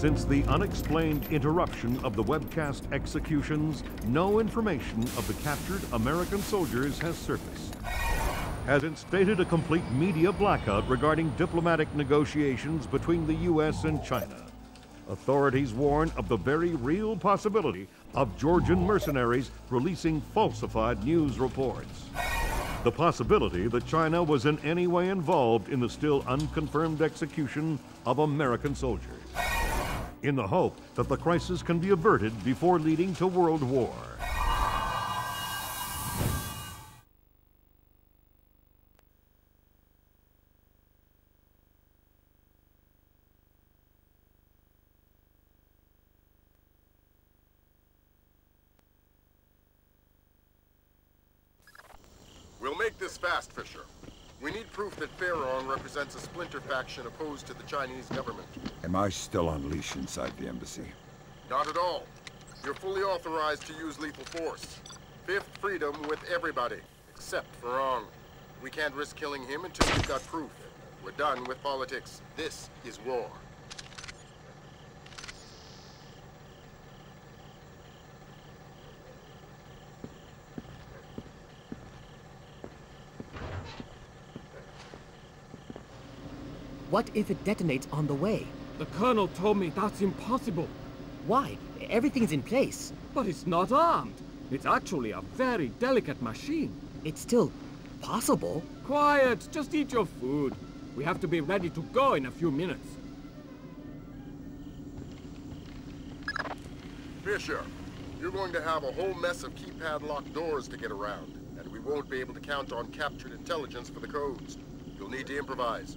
Since the unexplained interruption of the webcast executions, no information of the captured American soldiers has surfaced. Has instated a complete media blackout regarding diplomatic negotiations between the U.S. and China. Authorities warn of the very real possibility of Georgian mercenaries releasing falsified news reports. The possibility that China was in any way involved in the still unconfirmed execution of American soldiers. In the hope that the crisis can be averted before leading to world war. We'll make this fast, Fisher. Proof that Feirong represents a splinter faction opposed to the Chinese government. Am I still on leash inside the embassy? Not at all. You're fully authorized to use lethal force. Fifth freedom with everybody, except Feirong. We can't risk killing him until we've got proof. We're done with politics. This is war. What if it detonates on the way? The Colonel told me that's impossible. Why? Everything's in place. But it's not armed. It's actually a very delicate machine. It's still possible. Quiet, just eat your food. We have to be ready to go in a few minutes. Fisher, you're going to have a whole mess of keypad locked doors to get around, and we won't be able to count on captured intelligence for the codes. You'll need to improvise.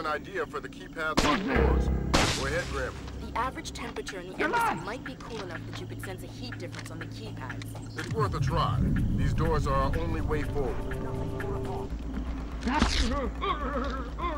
An idea for the keypad locked doors. Go ahead, Grim. The average temperature in the embassy might be cool enough that you could sense a heat difference on the keypads. It's worth a try. These doors are our only way forward.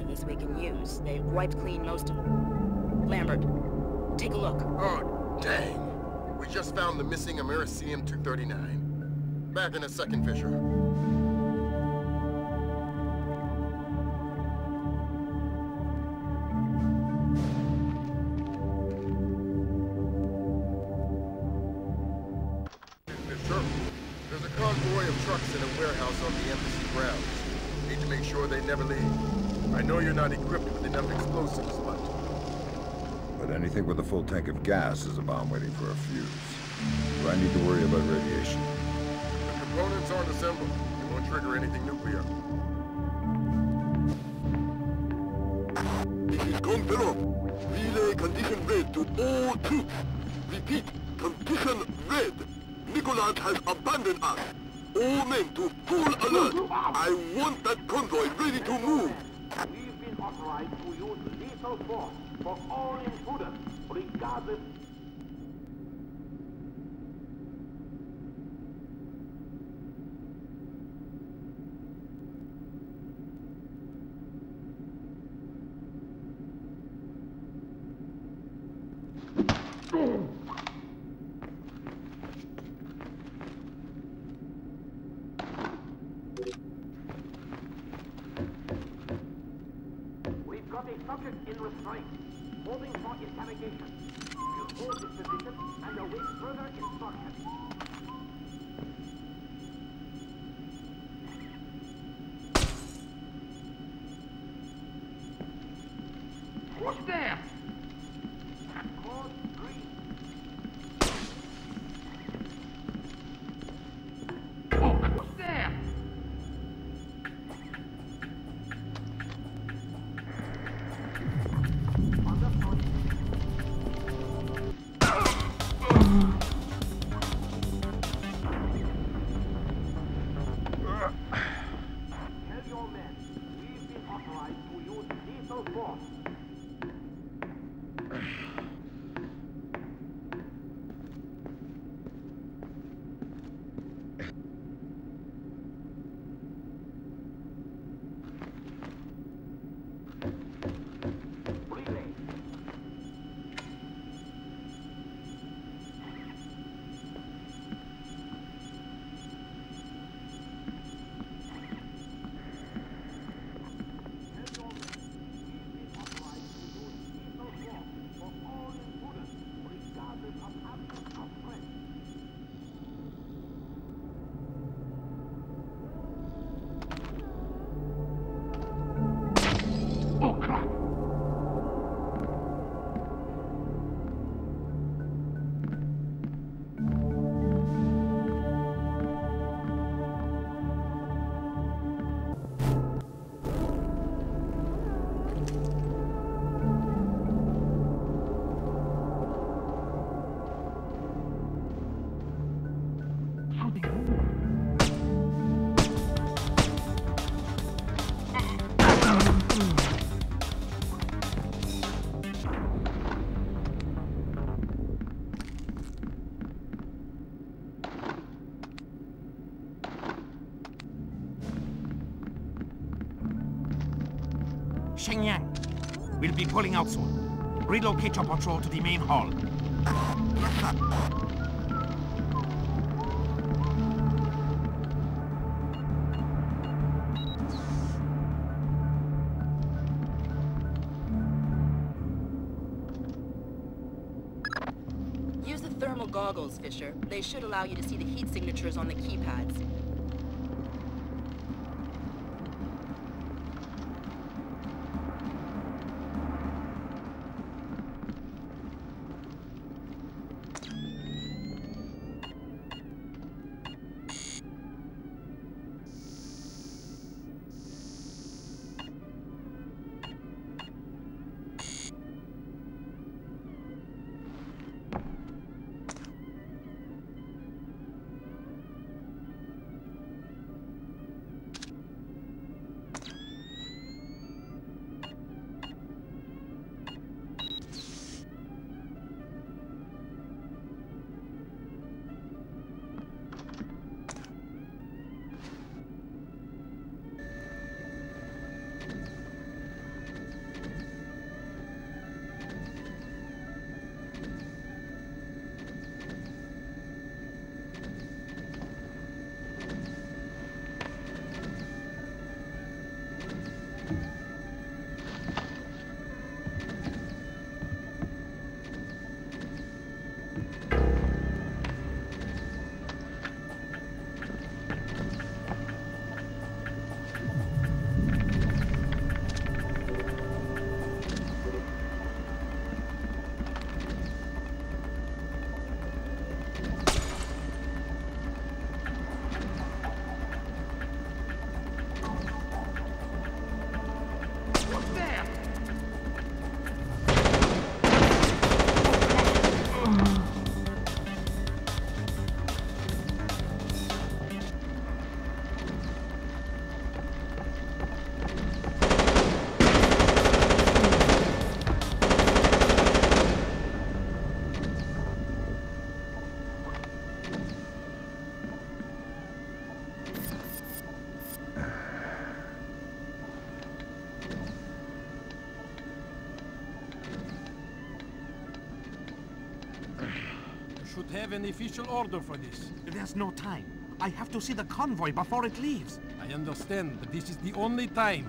of this we can use. They've wiped clean most of... Them. Lambert, take a look. Oh, dang. We just found the missing Americium-239. Back in a second. Fisher, there's a convoy of trucks in a warehouse on the embassy grounds. Need to make sure they never leave. I know you're not equipped with enough explosives, but... But anything with a full tank of gas is a bomb waiting for a fuse. Do I need to worry about radiation? The components aren't assembled. It won't trigger anything nuclear. This is Kong Feirong. Relay condition red to all troops. Repeat, condition red. Nicholas has abandoned us. All men to full alert. I want that convoy ready to move. We've been authorized to use lethal force for all intruders, regardless subject in restraint, holding for interrogation. Be pulling out soon. Relocate your patrol to the main hall. Use the thermal goggles, Fisher. They should allow you to see the heat signatures on the keypads. Should have an official order for this. There's no time. I have to see the convoy before it leaves. I understand, but this is the only time.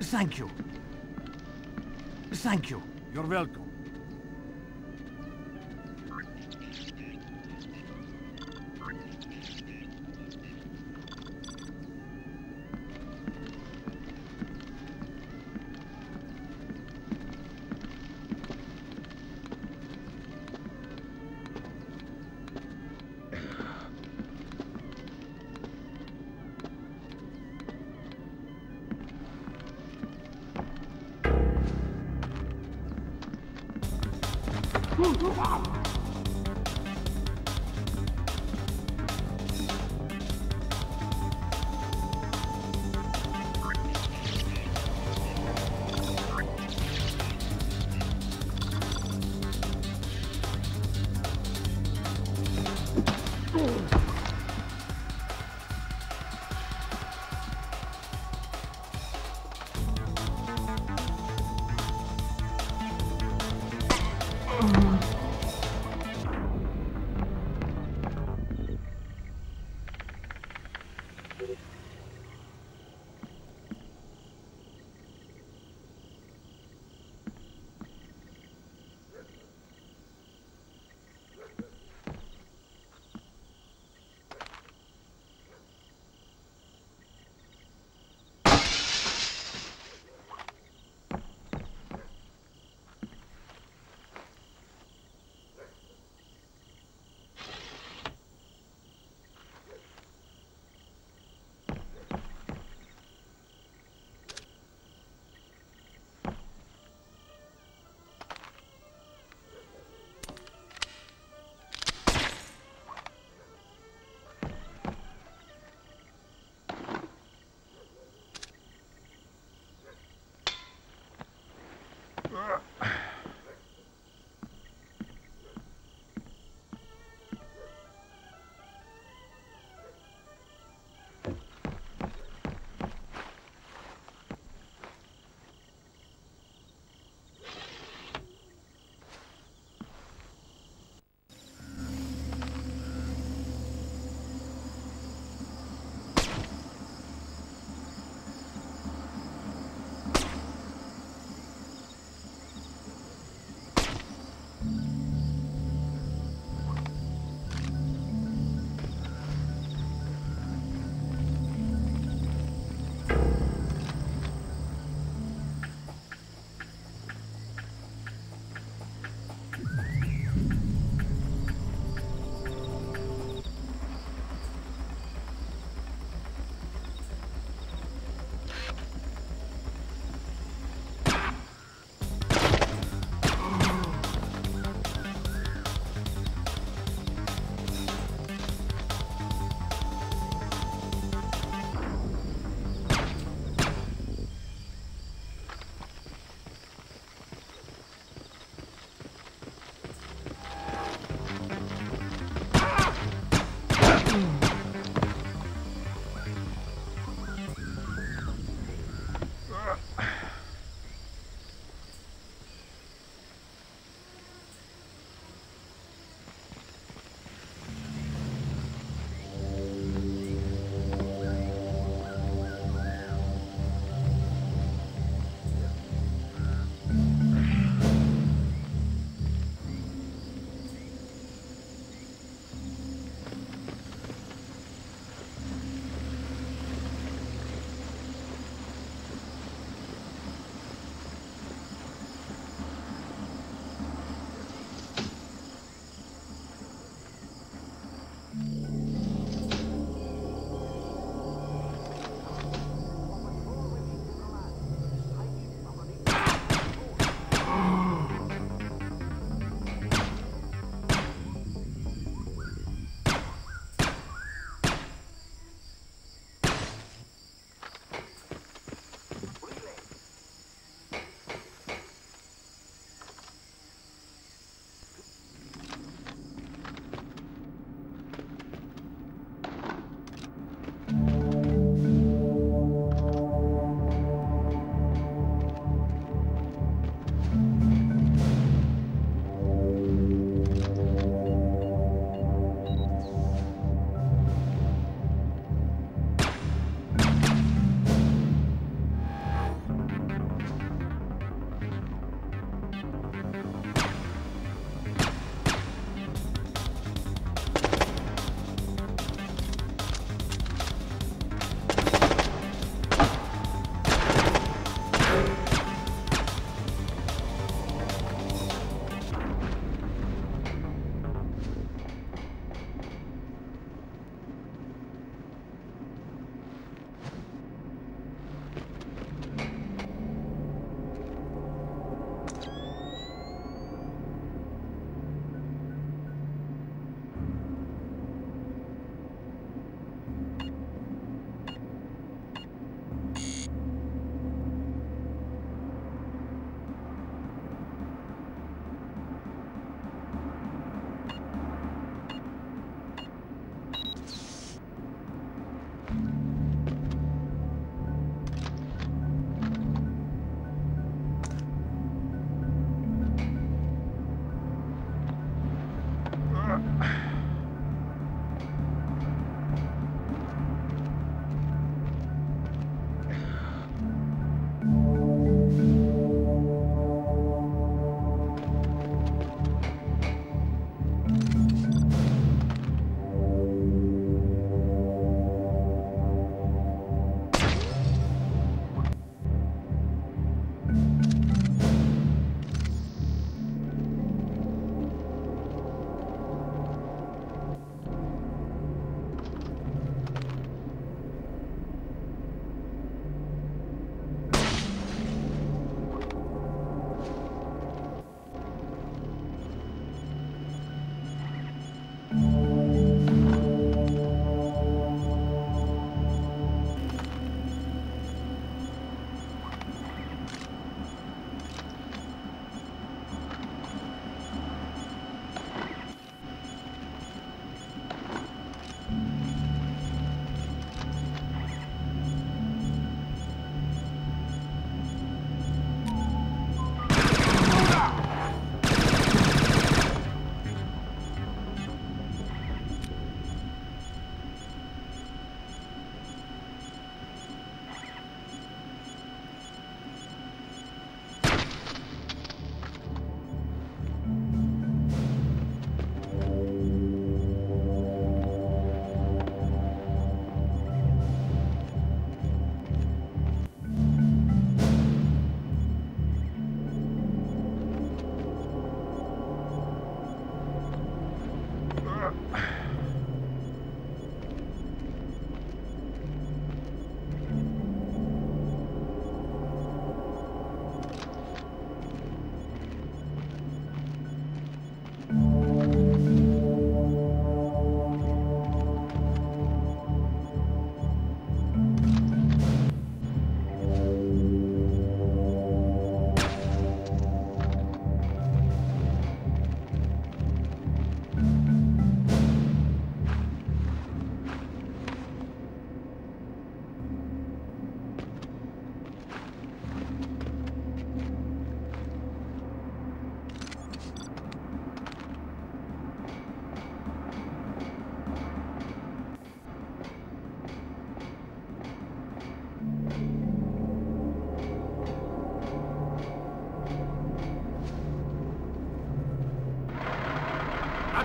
Thank you. Thank you. You're welcome. 不说话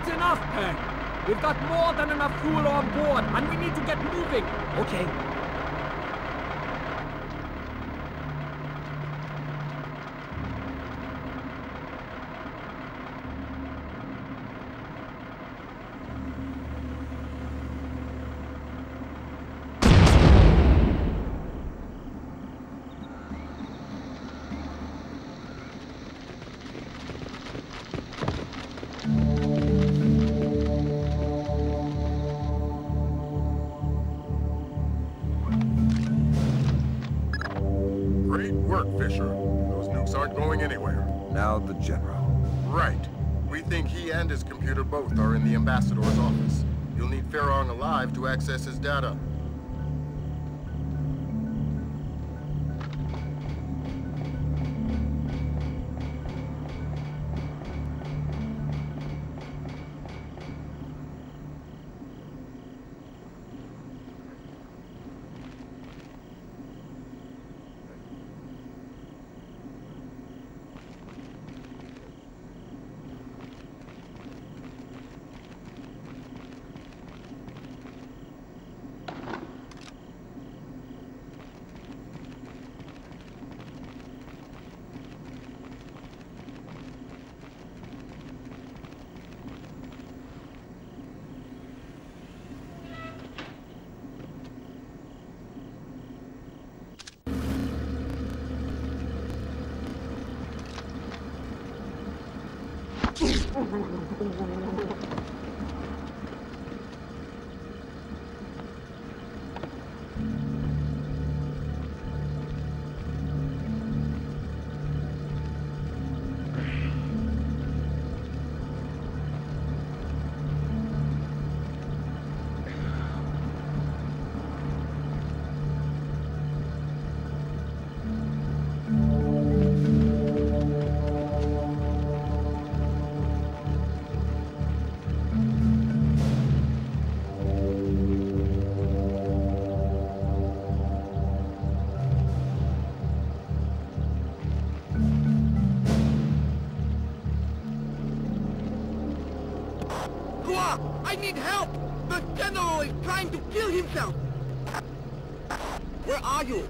That's enough, Peng. We've got more than enough fuel on board, and we need to get moving. Okay. I need help! The General is trying to kill himself! Where are you?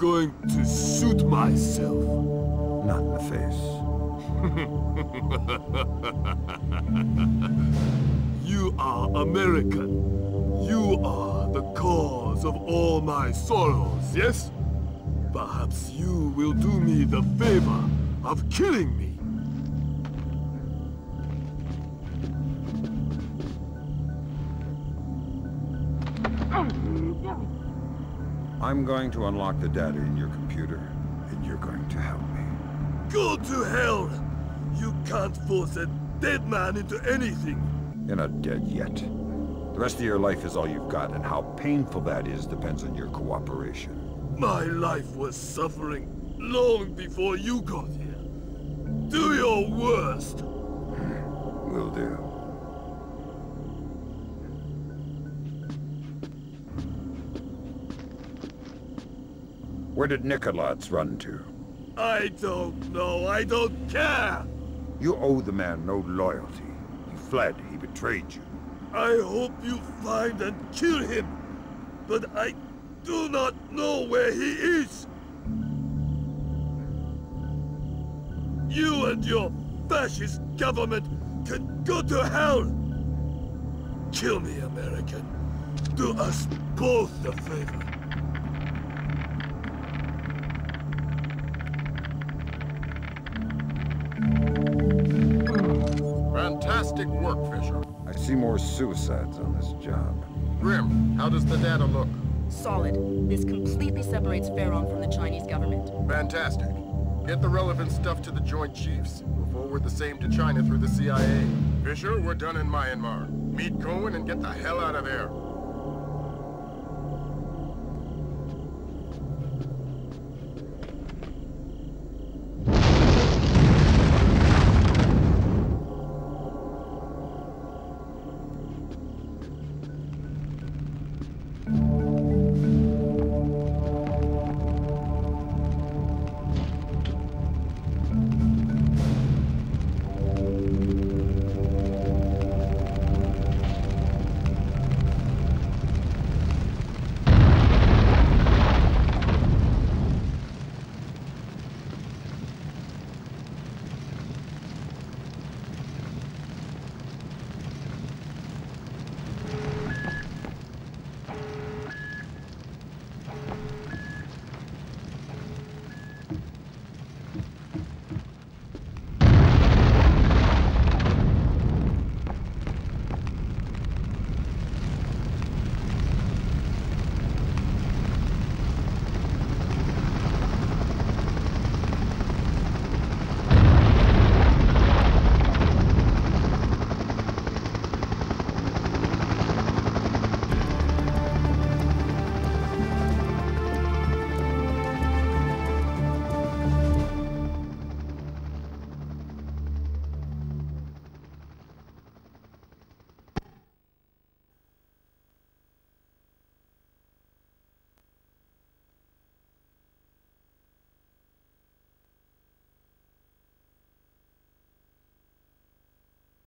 Going to shoot myself. Not in the face. you are American. You are the cause of all my sorrows, yes? Perhaps you will do me the favor of killing me. I'm going to unlock the data in your computer, and you're going to help me. Go to hell! You can't force a dead man into anything. You're not dead yet. The rest of your life is all you've got, and how painful that is depends on your cooperation. My life was suffering long before you got here. Do your worst. Hmm, will do. Where did Nikoladze run to? I don't know. I don't care. You owe the man no loyalty. He fled. He betrayed you. I hope you find and kill him. But I do not know where he is. You and your fascist government can go to hell. Kill me, American. Do us both a favor. Fantastic work, Fisher. I see more suicides on this job. Grim, how does the data look? Solid. This completely separates Feirong from the Chinese government. Fantastic. Get the relevant stuff to the Joint Chiefs. We'll forward the same to China through the CIA. Fisher, we're done in Myanmar. Meet Cohen and get the hell out of there.